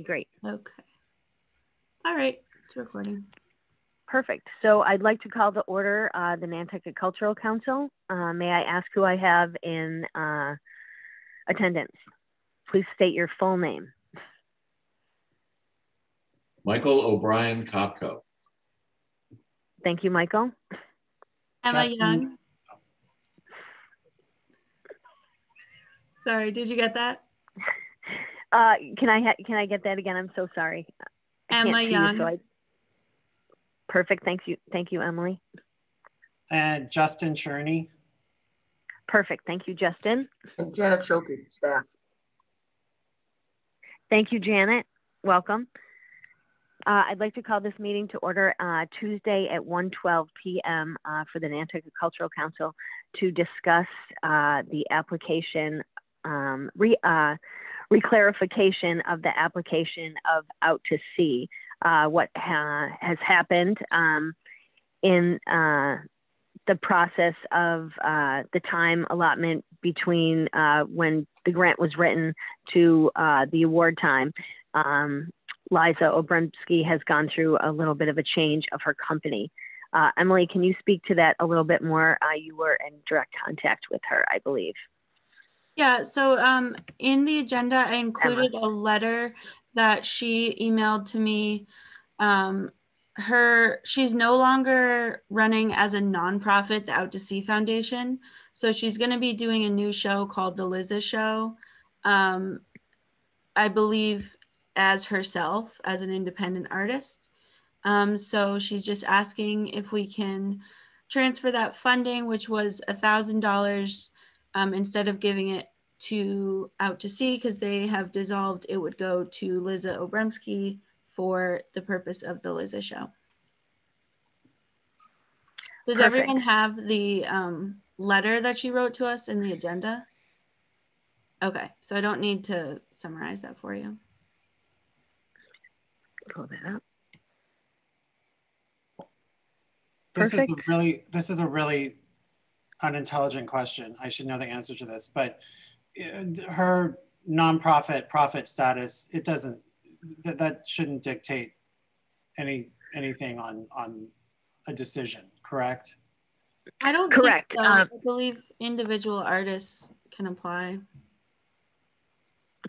Great. Okay. All right, it's recording. Perfect. So I'd like to call the order uh, the Nantucket Cultural Council. Uh, may I ask who I have in uh, attendance? Please state your full name. Michael O'Brien Kopko. Thank you, Michael. Emma Justin- Young. Sorry, did you get that? Uh, can I ha- can I get that again? I'm so sorry. I Emma see you, Young. so I- Perfect. Thank you. Thank you, Emily. And Justin Cherney. Perfect. Thank you, Justin. And Janet Schulte, staff. Thank you, Janet. Welcome. Uh, I'd like to call this meeting to order uh, Tuesday at 1:12 p.m. Uh, for the Nantucket Cultural Council to discuss uh, the application, um, re, uh, reclarification of the application of Out to Sea. Uh, what ha- has happened um, in uh, the process of uh, the time allotment between uh, when the grant was written to uh, the award time. Um, Liza Obremski has gone through a little bit of a change of her company. Uh, Emily, can you speak to that a little bit more? Uh, you were in direct contact with her, I believe. Yeah, so um, in the agenda, I included a letter that she emailed to me. Um, her she's no longer running as a nonprofit, the Out to Sea Foundation. So she's going to be doing a new show called The Liza Show. Um, I believe as herself, as an independent artist. Um, so she's just asking if we can transfer that funding, which was a thousand dollars um, instead of giving it to out to sea because they have dissolved, it would go to Liza Obremski for the purpose of the Liza show. Does Perfect. everyone have the um, letter that she wrote to us in the agenda? Okay, so I don't need to summarize that for you. Pull that up. This is a really, this is a really unintelligent question. I should know the answer to this, but uh, her nonprofit profit status, it doesn't, that, that shouldn't dictate any, anything on, on a decision, correct? I don't Correct, Think so. um, I believe individual artists can apply.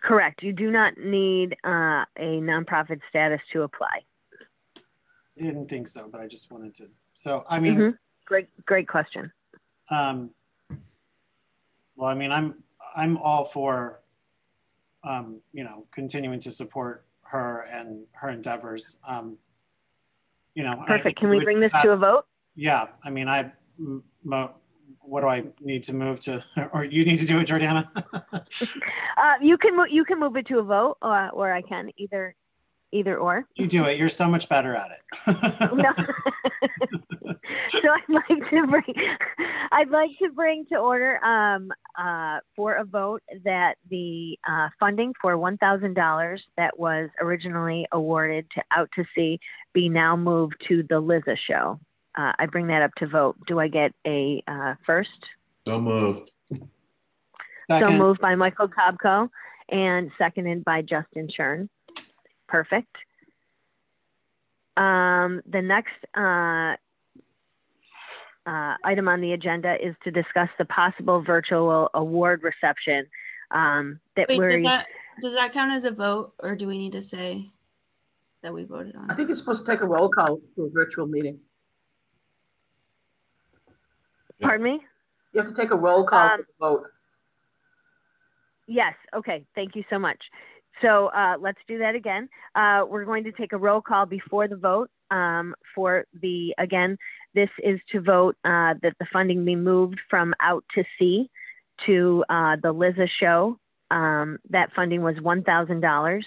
Correct. You do not need uh, a nonprofit status to apply. I didn't think so, but I just wanted to. So, I mean, Mhm. Great, great question. Um, well, I mean, I'm, I'm all for, um, you know, continuing to support her and her endeavors. Um, you know, Perfect. Can we bring this to a vote? Yeah, I mean, I, what do I need to move to, or you need to do it, Jordana? Uh, you can you can move it to a vote, or, or I can either either or. you do it. You're so much better at it. No. so I'd like to bring I'd like to bring to order um, uh, for a vote that the uh, funding for one thousand dollars that was originally awarded to Out to Sea be now moved to the Liza show. Uh, I bring that up to vote. Do I get a uh, first? So moved. So moved by Michael Kopko and seconded by Justin Churn. Perfect. Um, the next uh, uh, item on the agenda is to discuss the possible virtual award reception um, that Wait, we're does that does that count as a vote, or do we need to say that we voted on? I it? think it's supposed to take a roll call for a virtual meeting. pardon me. You have to take a roll call Um, for the vote. Yes. Okay. Thank you so much. So uh, let's do that again. Uh, we're going to take a roll call before the vote um, for the, again, this is to vote uh, that the funding be moved from out to sea to uh, the Liza show. Um, that funding was $1,000.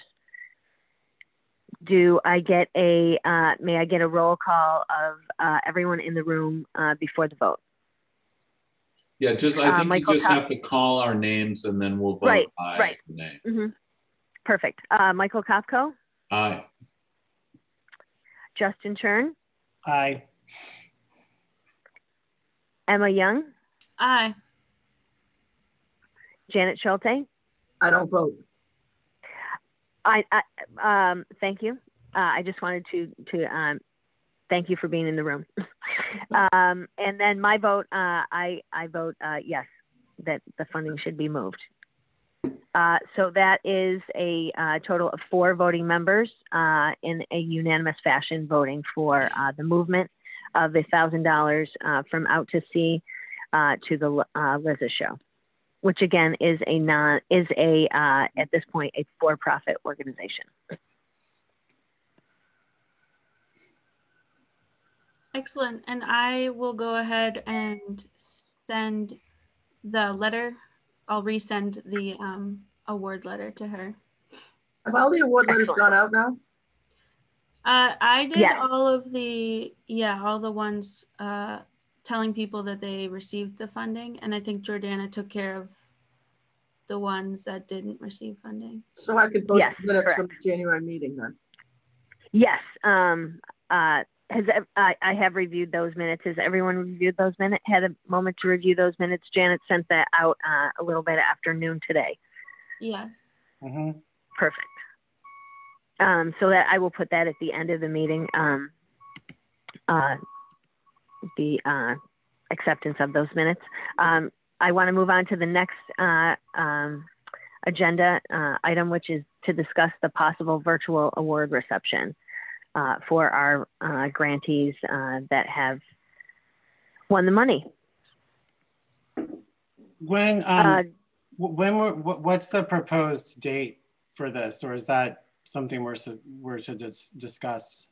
Do I get a, uh, may I get a roll call of uh, everyone in the room uh, before the vote? Yeah, just, Uh, I think you just have to call our names and then we'll vote Right, aye. right. or Nay. hmm Perfect. Uh, Michael Kopko, Aye. Justin Churn, aye. Emma Young, Aye. Janet Schulte, I don't vote. I, I um, thank you. Uh, I just wanted to to um, thank you for being in the room. um, and then my vote, uh, I I vote uh, yes that the funding should be moved. Uh, so that is a uh, total of four voting members uh, in a unanimous fashion voting for uh, the movement of the thousand dollars uh, from out to sea to the uh, Liza show, which again is a non is a at this point a for profit organization. Excellent. And I will go ahead and send the letter. I'll resend the um, award letter to her. Have all the award letters Excellent. gone out now? Uh, I did Yes. all of the, yeah, all the ones uh, telling people that they received the funding. And I think Jordana took care of the ones that didn't receive funding. So I could post Yes, the minutes from the January meeting then. Yes. Um, uh, has I, I have reviewed those minutes. Has everyone reviewed those minutes? Had a moment to review those minutes? Janet sent that out uh, a little bit after noon today. Yes. Mhm. Perfect. Um, so that I will put that at the end of the meeting. Um, uh, the uh, acceptance of those minutes. Um, I want to move on to the next uh, um, agenda uh, item, which is to discuss the possible virtual award reception uh, for our uh, grantees uh, that have won the money. When, Uh, um, wh- when, were- what's the proposed date for this? Or is that something we're, we're to dis- discuss?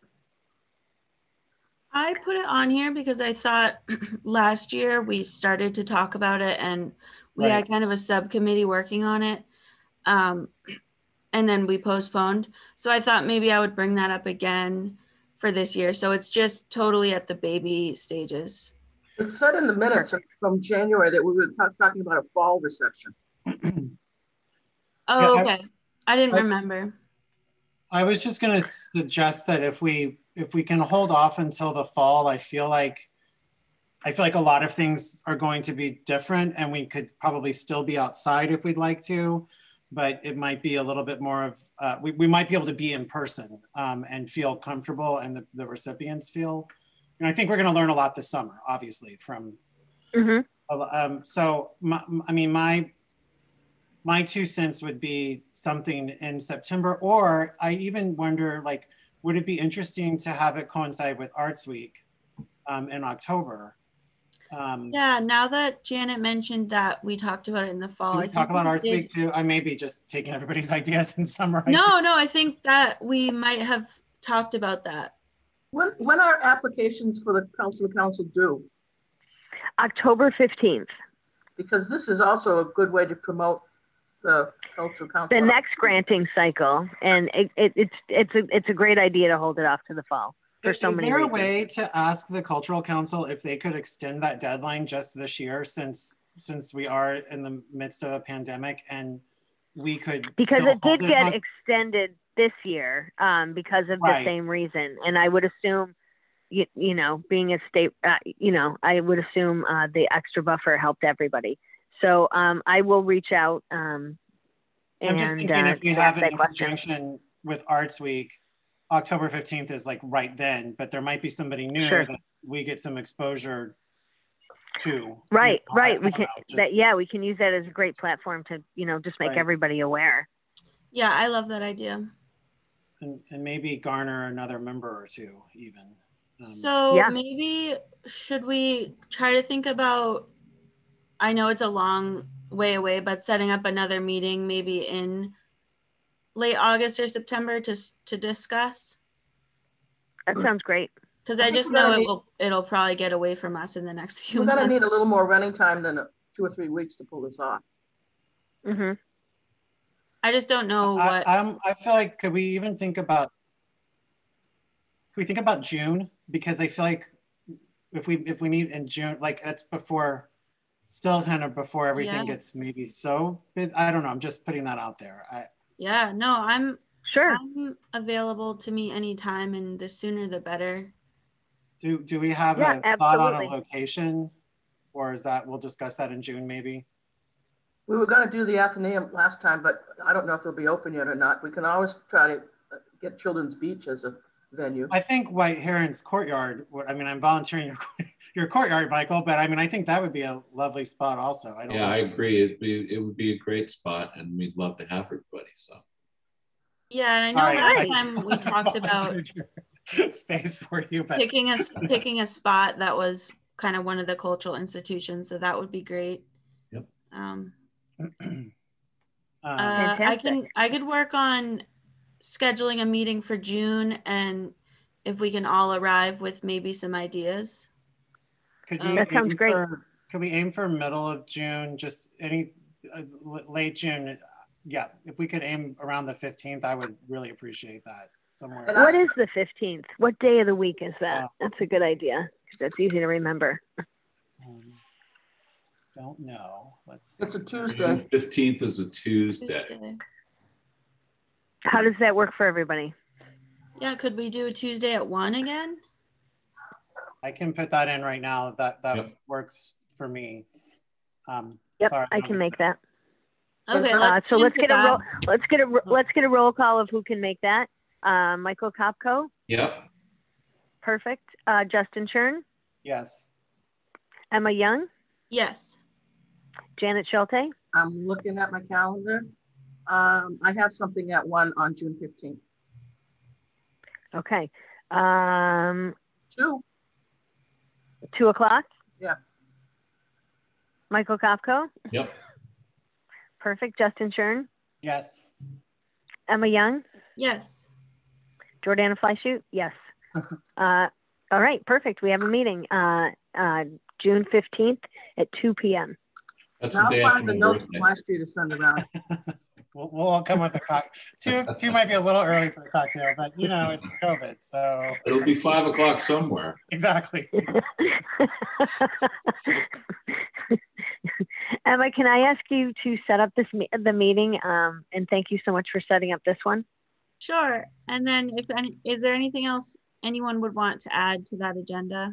I put it on here because I thought last year we started to talk about it and we Right. had kind of a subcommittee working on it. Um, and then we postponed. So I thought maybe I would bring that up again for this year. So it's just totally at the baby stages. It said in the minutes from January that we were talking about a fall reception. Oh, I- okay. I didn't I- remember. I was just gonna suggest that if we, if we can hold off until the fall, I feel like, I feel like a lot of things are going to be different and we could probably still be outside if we'd like to. But it might be a little bit more of, uh, we, we might be able to be in person um, and feel comfortable and the, the recipients feel. And I think we're gonna learn a lot this summer, obviously, from mhm. um, so my, I mean, my, my two cents would be something in September, or I even wonder, like, would it be interesting to have it coincide with Arts Week um, in October? Um, Yeah, now that Janet mentioned that we talked about it in the fall. Can I we think talk about we Arts did- Week too? I may be just taking everybody's ideas and summarizing. No, no, I think that we might have talked about that. When, when are applications for the council to council due? October 15th. Because this is also a good way to promote the cultural council. the next granting cycle, and it, it, it's it's a it's a great idea to hold it off to the fall for Is- so Is many there a way to ask the cultural council if they could extend that deadline just this year since, since we are in the midst of a pandemic and we could because it did get on- extended this year um, because of Right. the same reason, and I would assume. You, you know, being a state, uh, you know, I would assume uh, the extra buffer helped everybody. So um, I will reach out um, I'm just and thinking uh, if we ask have it that in question. conjunction with Arts Week, October 15th is like right then, but there might be somebody new Sure. that we get some exposure to. you Right, know, right. We can know, that yeah, we can use that as a great platform to you know just make Right. everybody aware. Yeah, I love that idea. And, and maybe garner another member or two even. Um, So Yeah. maybe should we try to think about I know it's a long way away, but setting up another meeting maybe in late August or September to to discuss? That sounds great. Because I I just know it need- will it'll probably get away from us in the next few We're gonna need a little more running time than uh, two or three weeks to pull this off. hmm I just don't know I, what I'm, I feel like, could we even think about, could we think about June? Because I feel like if we, if we meet in June, like it's before, still kind of before everything Yeah. gets maybe so busy. I don't know. I'm just putting that out there. I, yeah, no, I'm Sure. I'm available to meet anytime and the sooner the better. Do, do we have Yeah, a thought on a location? Or is that, we'll discuss that in June maybe? We were gonna do the Athenaeum last time, but I don't know if it'll be open yet or not. We can always try to uh, get Children's Beach as a venue. I think White Heron's Courtyard, would- I mean, I'm volunteering your, your courtyard, Michael, but I mean, I think that would be a lovely spot also. I don't Yeah, know. I agree. It'd be, it would be a great spot and we'd love to have everybody, so. Yeah, and I know right, last I- time we talked about volunteered your Space for you, but picking a s- picking a spot that was kind of one of the cultural institutions, so that would be great. Yep. Um, um, uh, I can I could work on scheduling a meeting for June, and if we can all arrive with maybe some ideas. Could um, you That sounds great. for- Could we aim for middle of June, just any, uh, late June? Yeah, if we could aim around the 15th, I would really appreciate that somewhere. What is the 15th? What day of the week is that? Uh, That's a good idea. Because that's easy to remember. Um, Don't know. Let's see. It's a Tuesday. Fifteenth is a Tuesday. Tuesday. How does that work for everybody? Yeah, could we do a Tuesday at one again? I can put that in right now. That, that Yep. works for me. Um, Yep, sorry, I can make that. Okay, Uh, let's so let's for get a roll. Let's get a let's get a roll call of who can make that. Uh, Michael Kopko, Yep, perfect. Uh, Justin Churn. Yes. Emma Young, Yes. Janet Schulte. I'm looking at my calendar. Um, I have something at one on June fifteenth. Okay. Um, Two, two o'clock. Yeah. Michael Kopko, yep, perfect. Justin Chern, Yes. Emma Young, Yes. Jordana Fleischute. Yes. uh, all right, perfect. We have a meeting. Uh, uh, June fifteenth at two p.m. that's the day I'll after find the my notes from birthday. last year to send around. We'll, we'll all come with a cocktail. Two, two might be a little early for a cocktail, but you know, it's COVID. So It'll be five o'clock somewhere. exactly. Emma, can I ask you to set up this the meeting? Um, and thank you so much for setting up this one. Sure. And then if any, is there anything else anyone would want to add to that agenda?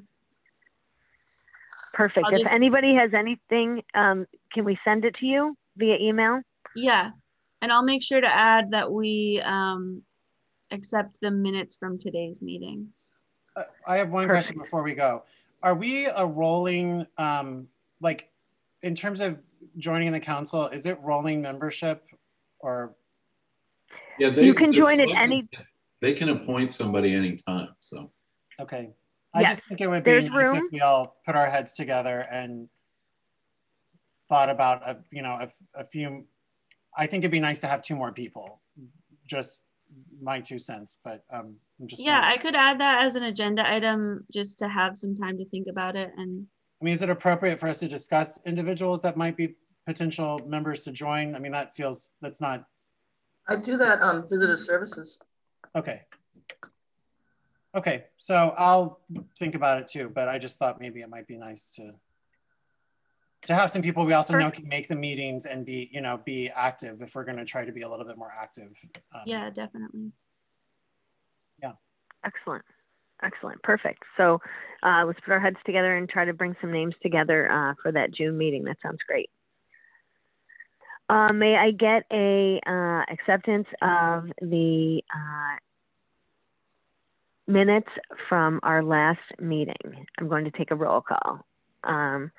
Perfect. I'll if just- anybody has anything, um, can we send it to you via email? Yeah. And I'll make sure to add that we um, accept the minutes from today's meeting. Uh, I have one question before we go. Are we a rolling, um, like, in terms of joining the council, is it rolling membership or, Yeah, they. You can join at any- They can appoint somebody anytime, so. okay. I Yes, just think it would be there's nice if room. we all put our heads together and thought about, a, you know, a, a few, I think it'd be nice to have two more people. Just my two cents, but um, I'm just. Yeah, I could add that as an agenda item just to have some time to think about it. And I mean, is it appropriate for us to discuss individuals that might be potential members to join? I mean, that feels, that's not, I do that on visitor services. okay. Okay, so I'll think about it too, but I just thought maybe it might be nice to to have some people we also know can make the meetings and be, you know, be active if we're going to try to be a little bit more active. Um, yeah, definitely. Yeah. Excellent. Excellent. Perfect. So uh, let's put our heads together and try to bring some names together uh, for that June meeting. That sounds great. Uh, may I get a uh, acceptance of the uh, minutes from our last meeting? I'm going to take a roll call. Um,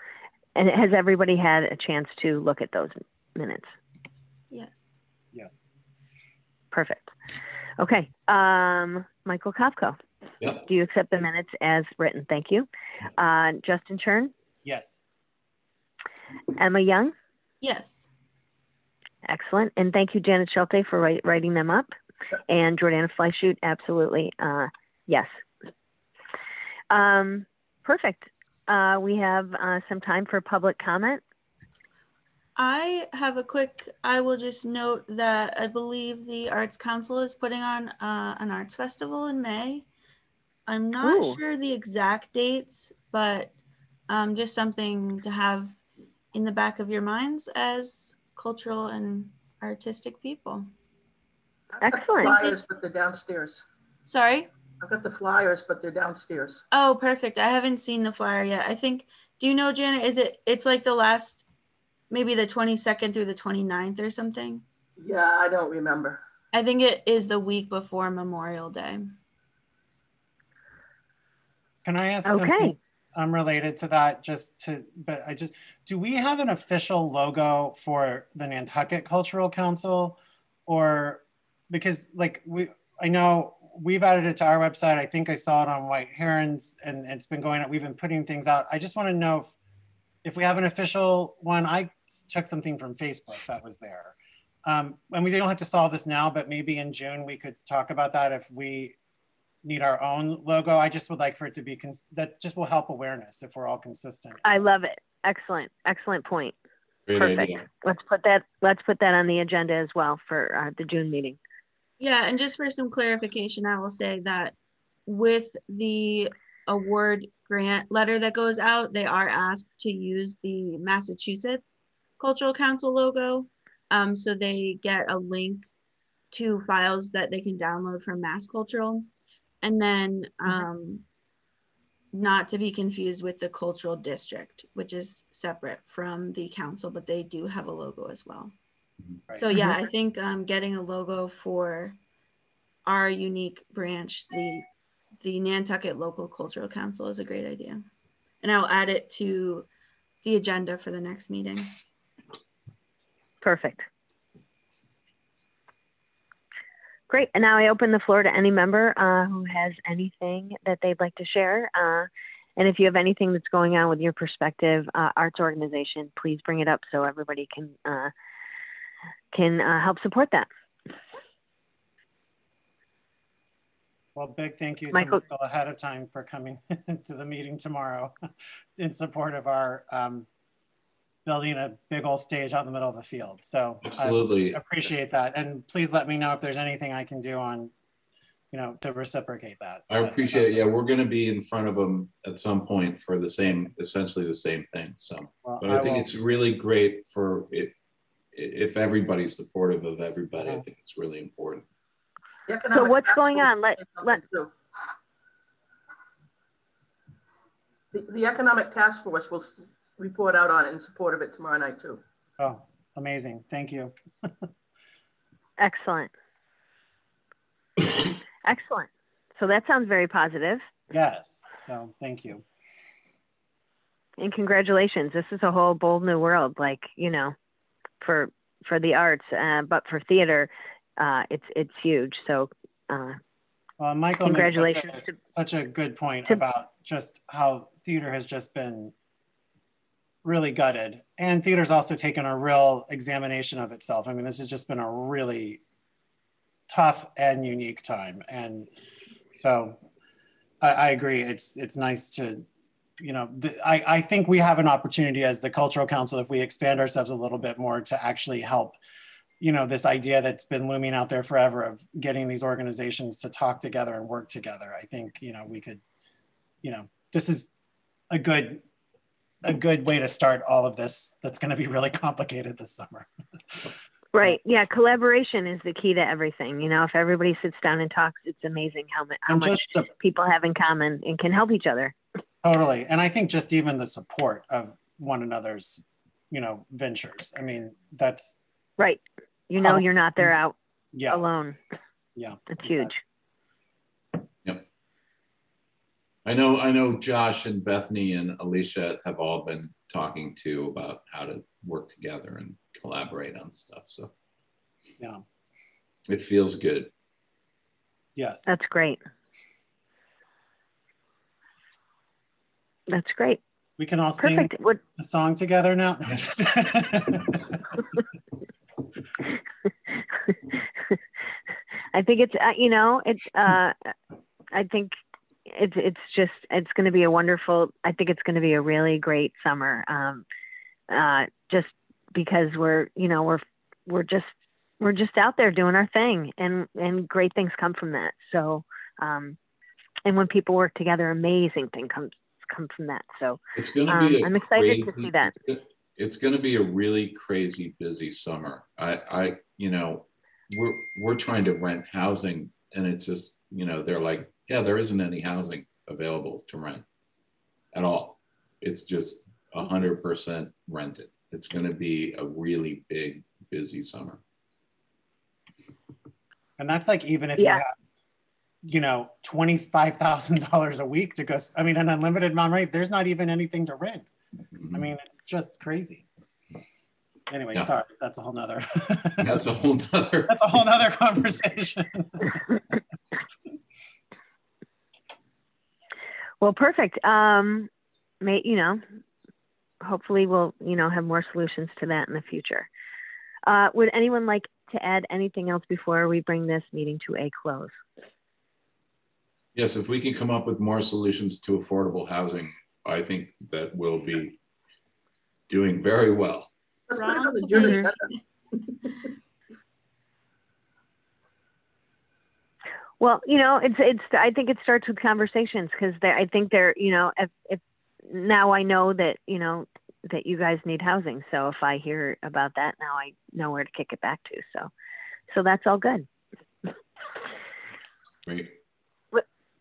and has everybody had a chance to look at those minutes? Yes. Yes. Perfect. Okay. Um, Michael Kopko, Yep, do you accept the minutes as written? Thank you. Uh, Justin Chern, Yes. Emma Young, Yes. excellent. And thank you, Janet Schulte, for write, writing them up. And Jordana Fleischute, absolutely. Uh, yes. Um, perfect. Uh, we have uh, some time for public comment. I have a quick, I will just note that I believe the Arts Council is putting on uh, an arts festival in May. I'm not Ooh. sure the exact dates, but um, just something to have in the back of your minds as cultural and artistic people. I've the Excellent. Flyers, but they're downstairs. Sorry? I've got the flyers, but they're downstairs. Oh, perfect. I haven't seen the flyer yet. I think, do you know, Janet, is it, it's like the last maybe the 22nd through the 29th or something. Yeah, I don't remember. I think it is the week before Memorial Day. Can I ask Okay. Um, something unrelated to that? Just to, but I just, do we have an official logo for the Nantucket Cultural Council? Or, because like we, I know we've added it to our website. I think I saw it on White Herons and it's been going out. We've been putting things out. I just want to know if, if we have an official one. I took something from Facebook that was there. Um, and we don't have to solve this now, but maybe in June we could talk about that if we need our own logo. I just would like for it to be, cons- that just will help awareness if we're all consistent. I love it. Excellent, excellent point. Great Perfect. idea. Let's put that, let's put that on the agenda as well for uh, the June meeting. Yeah, and just for some clarification, I will say that with the award grant letter that goes out, they are asked to use the Massachusetts Cultural Council logo. Um, so they get a link to files that they can download from Mass Cultural. And then um, not to be confused with the cultural district, which is separate from the council, but they do have a logo as well. Right. So yeah, I think um, getting a logo for our unique branch, the the Nantucket Local Cultural Council, is a great idea, and I'll add it to the agenda for the next meeting. Perfect. Great. And now I open the floor to any member uh, who has anything that they'd like to share. Uh, and if you have anything that's going on with your perspective uh, arts organization, please bring it up so everybody can uh, can uh, help support that. Well, big thank you to Michael- Michael ahead of time for coming to the meeting tomorrow in support of our um, building a big old stage out in the middle of the field. So I Absolutely. appreciate that. And please let me know if there's anything I can do on, you know, to reciprocate that. I appreciate it. Yeah, we're going to be in front of them at some point for the same, essentially the same thing. So, Well, but I think will- it's really great for it. If everybody's supportive of everybody, I think it's really important. So what's going on? Let- let- The, the economic task force will report out on it in support of it tomorrow night too. Oh, amazing. Thank you. Excellent. Excellent. So that sounds very positive. Yes. So thank you. And congratulations. This is a whole bold new world, like, you know, for for the arts, uh, but for theater, uh, it's it's huge. So uh, Well, Michael, made such a- congratulations to such a good point to- about just how theater has just been really gutted. And theater's also taken a real examination of itself. I mean this has just been a really tough and unique time. And so i, I agree. It's it's nice to you know I, I think we have an opportunity as the cultural council if we expand ourselves a little bit more to actually help you know this idea that's been looming out there forever of getting these organizations to talk together and work together i think you know we could you know this is a good a good way to start all of this that's going to be really complicated this summer right, yeah, collaboration is the key to everything. You know, if everybody sits down and talks, it's amazing how much how much the, people have in common and can help each other. totally and i think just even the support of one another's you know ventures i mean that's Right. You know, Oh. you're not there out yeah alone. yeah It's exactly. huge. Yep. I know, I know Josh and Bethany and Alicia have all been talking to about how to work together and collaborate on stuff. So yeah it feels good. yes That's great. That's great. we can all sing Perfect. What a song together now I think it's uh, you know it's uh, I think it's it's just it's going to be a wonderful. I think it's going to be a really great summer. Um, uh, just because we're you know we're we're just we're just out there doing our thing and and great things come from that. So um, and when people work together, amazing thing comes come from that. So It's going to Um, be. a I'm excited to see that. It's, it's going to be a really crazy busy summer. I, I, you know, we're we're trying to rent housing, and it's just, you know, they're like, yeah, there isn't any housing available to rent at all. It's just a hundred percent rented. it's going to be a really big, busy summer. And that's like even if Yeah. you have, you know, twenty-five thousand dollars a week to go. I mean, an unlimited amount, right? There's not even anything to rent. Mhm. I mean, it's just crazy. Anyway, Yeah. sorry, that's a whole nother. That's a whole nother. that's a whole nother conversation. Well, perfect. Um, may you know, hopefully we'll you know have more solutions to that in the future. Uh, would anyone like to add anything else before we bring this meeting to a close? Yes, if we can come up with more solutions to affordable housing, I think that we'll be doing very well. Let's put it on the June Mhm. agenda. Well, you know, it's it's. I think it starts with conversations because I think they're you know if if now I know that you know that you guys need housing. So if I hear about that now, I know where to kick it back to. So, so that's all good. Great.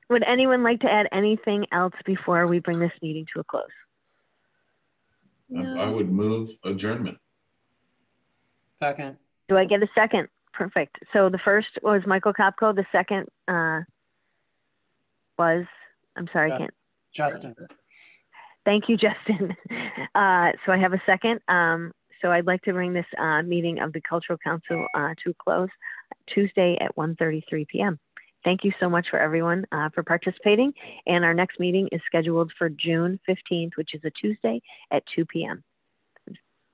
Would anyone like to add anything else before we bring this meeting to a close? I- I would move adjournment. Second, Do I get a second? Perfect. So the first was Michael Kopko. The second uh, was, I'm sorry, I can't. Justin. Thank you, Justin. Uh, so I have a second. Um, so I'd like to bring this uh, meeting of the Cultural Council uh, to a close Tuesday at 1.33 p.m. Thank you so much for everyone uh, for participating. And our next meeting is scheduled for June 15th, which is a Tuesday at 2 p.m.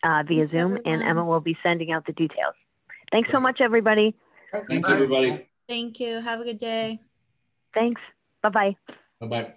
Uh, via Thanks, Zoom. And. Emma will be sending out the details. Thanks so much, everybody. Thanks, Thanks, everybody. Thank you. Have a good day. Thanks. Bye-bye. Bye-bye.